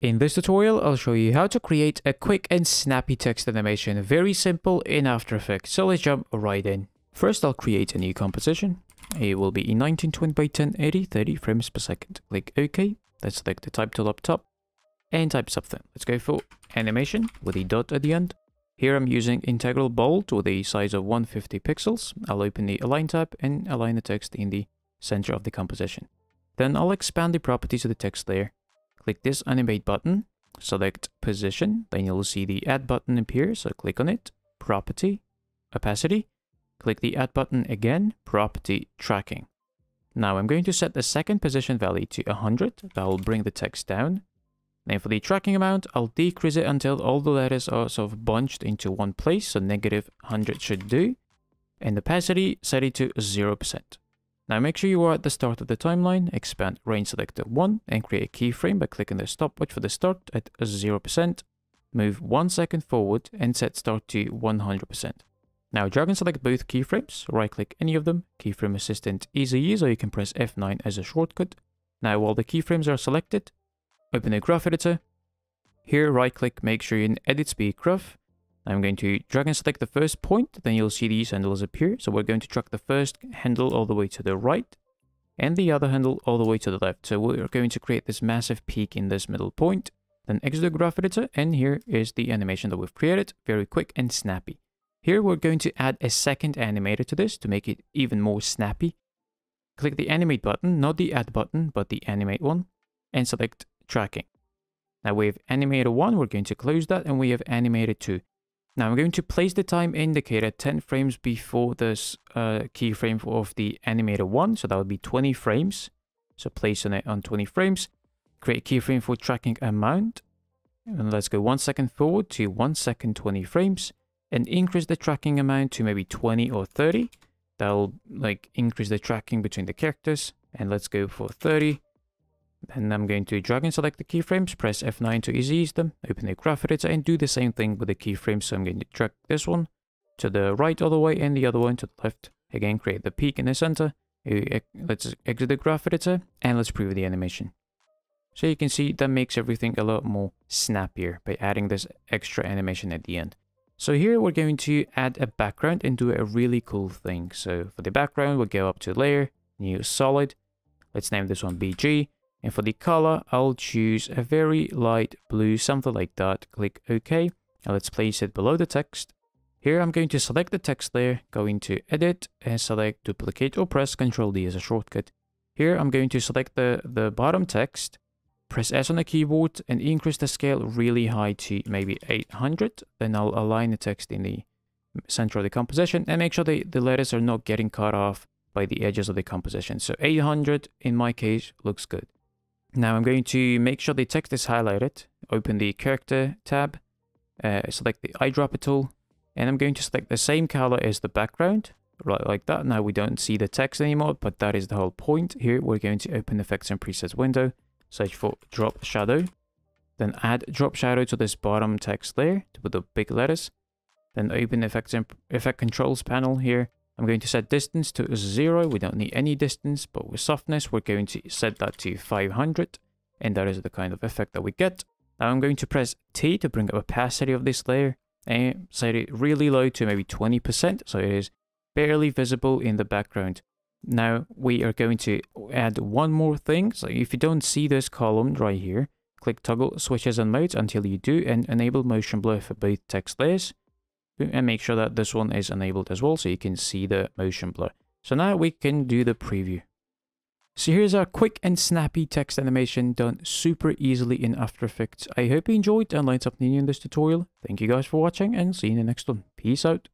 In this tutorial, I'll show you how to create a quick and snappy text animation. Very simple in After Effects. So let's jump right in. First, I'll create a new composition. It will be in 1920 by 1080, 30 frames per second. Click OK. Let's select the type tool up top and type something. Let's go for animation with a dot at the end. Here I'm using integral bold with a size of 150 pixels. I'll open the align tab and align the text in the center of the composition. Then I'll expand the properties of the text layer Click this animate button, select position, then you'll see the add button appear, so click on it, property, opacity, click the add button again, property tracking. Now I'm going to set the second position value to 100, that will bring the text down. Then for the tracking amount, I'll decrease it until all the letters are sort of bunched into one place, so negative 100 should do. And the opacity, set it to 0%. Now make sure you are at the start of the timeline, expand range selector 1 and create a keyframe by clicking the stopwatch for the start at 0%, move 1 second forward and set start to 100%. Now drag and select both keyframes, right click any of them, keyframe assistant easy ease or you can press F9 as a shortcut. Now while the keyframes are selected, open a graph editor. Here right click, make sure in edit speed graph I'm going to drag and select the first point, then you'll see these handles appear. So we're going to drag the first handle all the way to the right and the other handle all the way to the left. So we're going to create this massive peak in this middle point. Then exit the graph editor and here is the animation that we've created. Very quick and snappy. Here we're going to add a second animator to this to make it even more snappy. Click the animate button, not the add button, but the animate one and select tracking. Now we have animator 1, we're going to close that and we have animator 2. Now I'm going to place the time indicator 10 frames before this uh, keyframe of the animator 1. So that would be 20 frames. So place on it on 20 frames. Create keyframe for tracking amount. And let's go one second forward to one second 20 frames. And increase the tracking amount to maybe 20 or 30. That'll like increase the tracking between the characters. And let's go for 30. Then I'm going to drag and select the keyframes, press F9 to easy ease them, open the graph editor and do the same thing with the keyframes. So I'm going to drag this one to the right all the way and the other one to the left. Again, create the peak in the center. Let's exit the graph editor and let's preview the animation. So you can see that makes everything a lot more snappier by adding this extra animation at the end. So here we're going to add a background and do a really cool thing. So for the background, we'll go up to layer, new solid. Let's name this one BG. And for the color, I'll choose a very light blue, something like that. Click OK. Now let's place it below the text. Here I'm going to select the text layer, go into Edit, and select Duplicate or press Ctrl D as a shortcut. Here I'm going to select the, the bottom text, press S on the keyboard, and increase the scale really high to maybe 800. Then I'll align the text in the center of the composition and make sure the, the letters are not getting cut off by the edges of the composition. So 800 in my case looks good. Now I'm going to make sure the text is highlighted, open the character tab, uh, select the eyedropper tool, and I'm going to select the same color as the background, right like that. Now we don't see the text anymore, but that is the whole point. Here we're going to open the effects and presets window, search for drop shadow, then add drop shadow to this bottom text layer with the big letters, then open effects and effect controls panel here, I'm going to set distance to 0. We don't need any distance, but with softness, we're going to set that to 500. And that is the kind of effect that we get. Now I'm going to press T to bring up opacity of this layer and set it really low to maybe 20%. So it is barely visible in the background. Now we are going to add one more thing. So if you don't see this column right here, click toggle switches and modes until you do and enable motion blur for both text layers and make sure that this one is enabled as well so you can see the motion blur. So now we can do the preview. So here's our quick and snappy text animation done super easily in After Effects. I hope you enjoyed and learned something new in this tutorial. Thank you guys for watching and see you in the next one. Peace out.